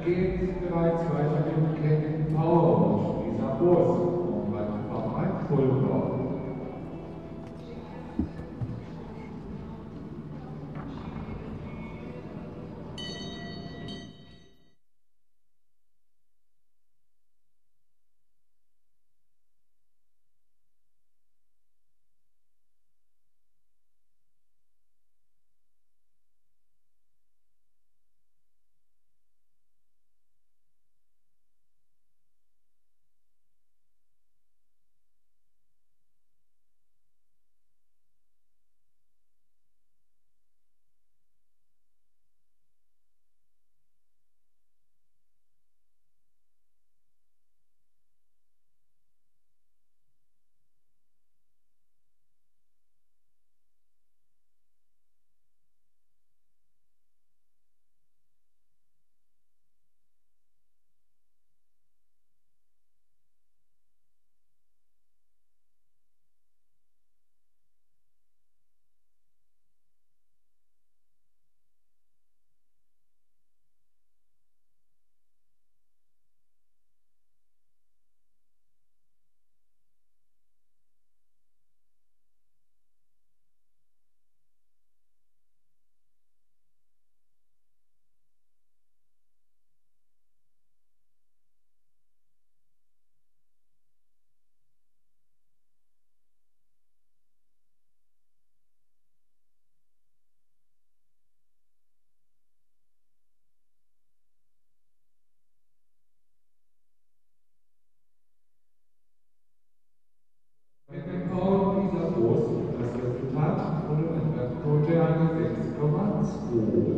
geht bereits weiter mit Power school.